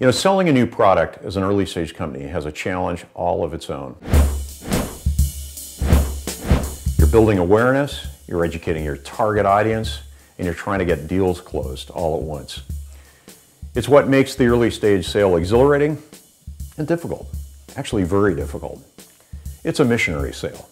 You know, selling a new product as an early stage company has a challenge all of its own. You're building awareness, you're educating your target audience, and you're trying to get deals closed all at once. It's what makes the early stage sale exhilarating and difficult, actually very difficult. It's a missionary sale.